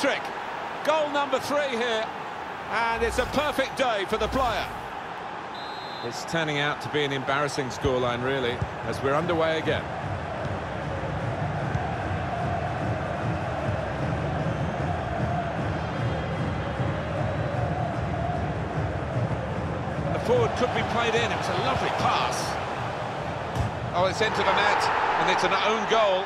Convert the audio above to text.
hat-trick. Goal number three here, and it's a perfect day for the player. It's turning out to be an embarrassing scoreline, really, as we're underway again. The forward could be played in. It was a lovely pass. Oh, it's into the net, and it's an own goal.